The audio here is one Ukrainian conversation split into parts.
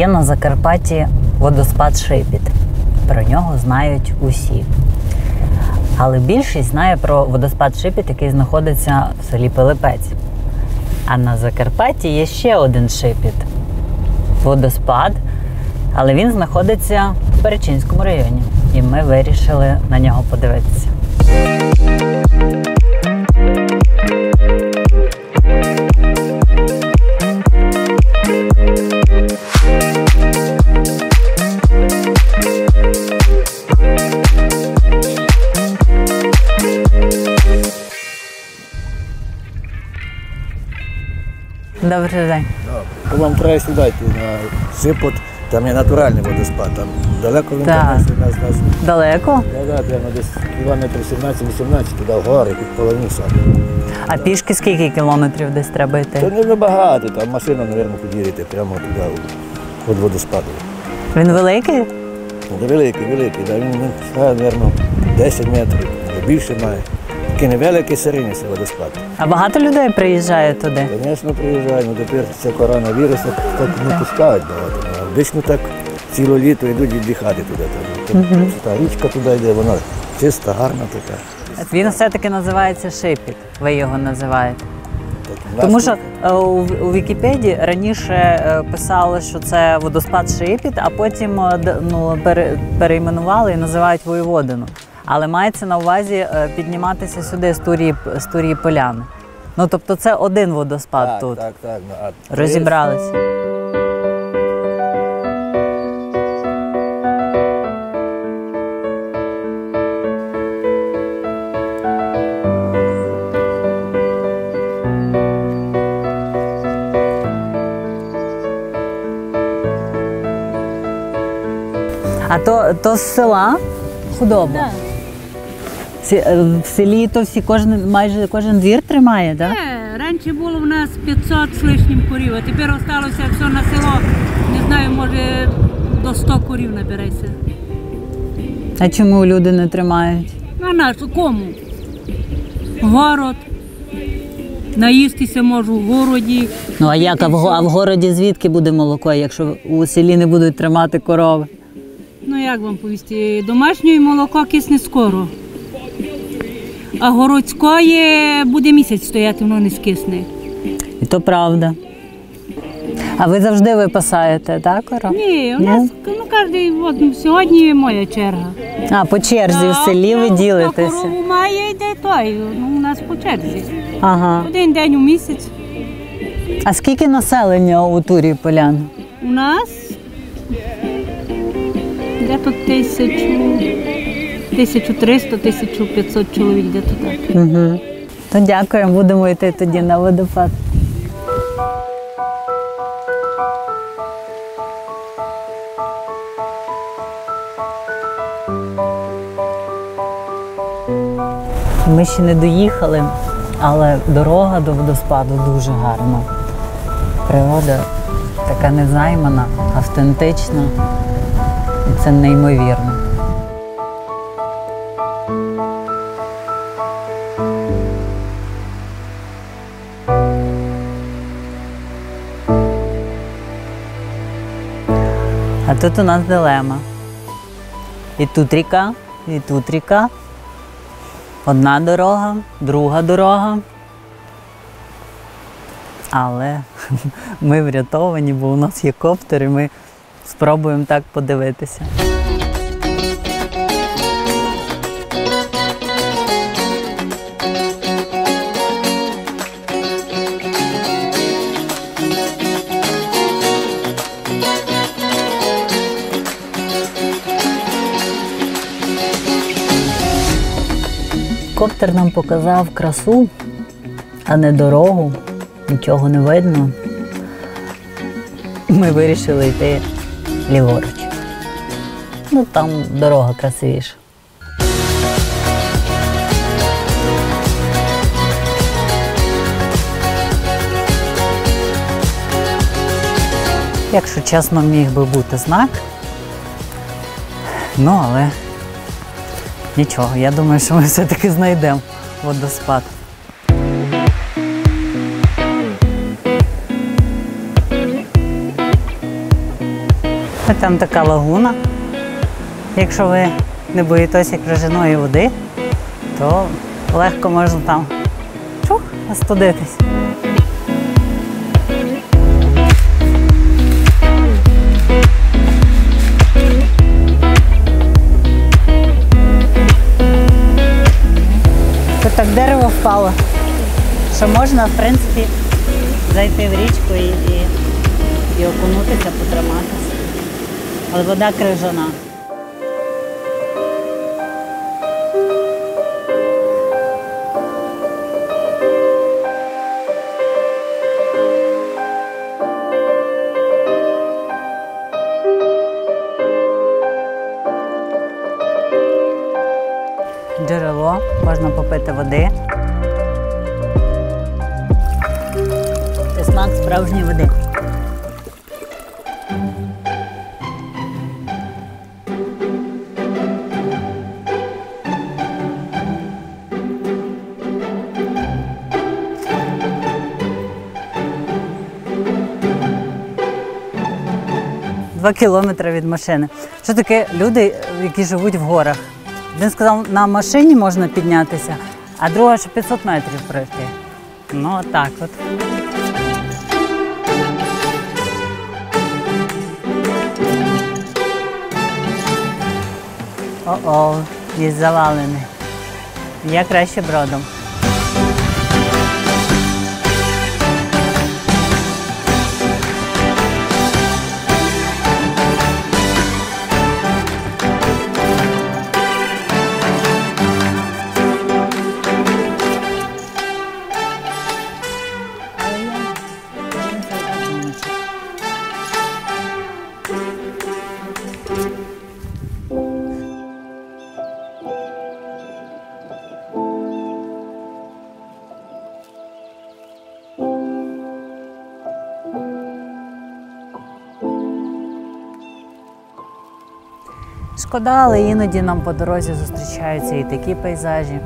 Є на Закарпатті водоспад Шипіт. Про нього знають усі. Але більшість знає про водоспад Шипіт, який знаходиться в селі Пилипець. А на Закарпатті є ще один шипіт водоспад, але він знаходиться в Перечинському районі. І ми вирішили на нього подивитися. Добрий день. То вам треба сюди на Сипот, там є натуральний водоспад, там далеко він Так. нас, нас, Далеко? да, да, прямо десь кілометрів 17-18 туди в гори, під полоніса. А пішки скільки кілометрів десь треба йти? не небагато, там машина, мабуть, під'їдете прямо туди, від водоспаду. Він великий? Ну, великий, великий, да, він мабуть, 10 метрів, більше має. Такий невеликий середній водоспад. А багато людей приїжджає туди. Звісно, приїжджають, ну тепер це коронавірус, так не пускають багато. Ну, Обично так ціле літо йдуть віддихати туди. Там. Та річка туди йде, вона чиста, гарна така. Він все-таки називається Шипіт. Ви його називаєте. Тому що е, у, Вікіпедії раніше е, писали, що це водоспад Шипіт, а потім е, ну, пере, перейменували і називають воєводину. Але мається на увазі е, підніматися сюди з Турії, з Турії Поляни. Ну тобто це один водоспад так, тут. Так, так, ну, а Розібралися. А то, то з села худоба. Е, В селі то всі кожен майже кожен двір тримає, так? Е, Раніше було в нас 500 з лишнім корів, а тепер залишилося все на село. Не знаю, може до 100 корів набереться. А чому люди не тримають? На наш кому? Город. Наїстися можу в городі. Ну а як а в, а в городі звідки буде молоко, якщо у селі не будуть тримати корови? Ну як вам повісти? Домашнє молоко кисне скоро. А городської буде місяць стояти, воно не скисне. І то правда. А ви завжди випасаєте, так, коров? Ні, у нас ну, кожен, от сьогодні моя черга. А, по черзі в селі ви Хто ділитеся. корову має, йде той. Ну, у нас по черзі. Ага. Один день у місяць. А скільки населення у турі полян? У нас де-то тисячу, 1300-1500 чоловік, де-то так. Угу. То дякуємо, будемо йти тоді на водопад. Ми ще не доїхали, але дорога до водоспаду дуже гарна. Природа така незаймана, автентична. І це неймовірно. Тут у нас дилема. І тут ріка, і тут ріка. Одна дорога, друга дорога. Але ми врятовані, бо у нас є коптер, і ми спробуємо так подивитися. Коптер нам показав красу, а не дорогу. Нічого не видно. Ми вирішили йти ліворуч. Ну там дорога красивіша. Якщо чесно, міг би бути знак. Ну, але нічого, я думаю, що ми все-таки знайдемо водоспад. Там така лагуна. Якщо ви не боїтеся крижаної води, то легко можна там чух, остудитись. Впало, що можна, в принципі, зайти в річку і, і, і окунутися, потриматися. Але вода крижана. Джерело, можна попити води. Це смак справжньої води. Два кілометри від машини. Що таке люди, які живуть в горах? Він сказав, на машині можна піднятися, а друга, що 500 метрів пройти. Ну, так от. О-о, є завалений. Я краще бродом. Шкода, але іноді нам по дорозі зустрічаються і такі пейзажі.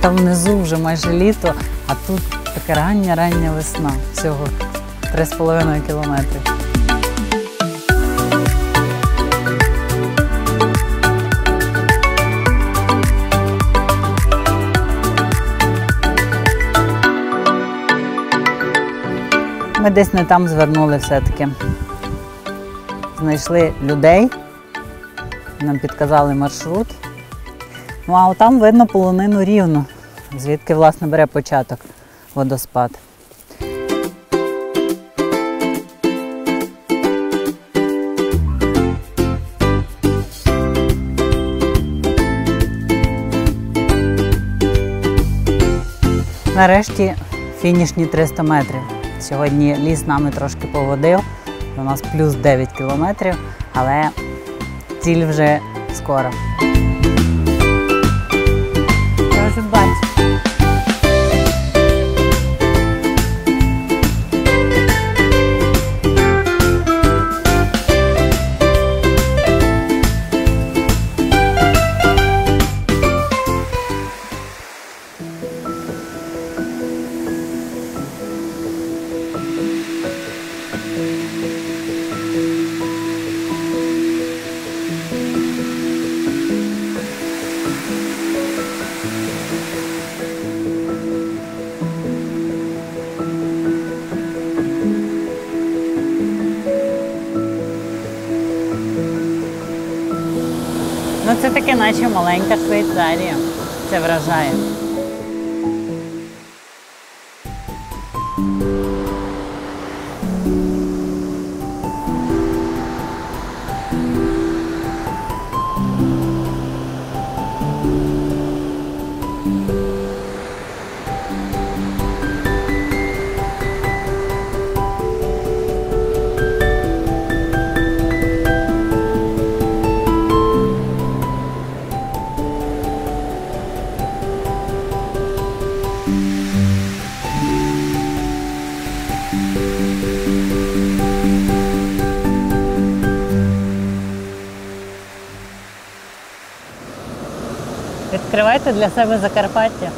Там внизу вже майже літо, а тут така рання рання весна. Всього 3,5 кілометри. Ми десь не там звернули все-таки. Знайшли людей, нам підказали маршрут. Ну а там видно полонину рівно, звідки власне бере початок водоспад. Нарешті фінішні 300 метрів. Сьогодні ліс нами трошки поводив. У нас плюс 9 кілометрів, але ціль вже скоро. Це таки наче маленька Швейцарія. Це вражає. Відкривайте для себе Закарпаття.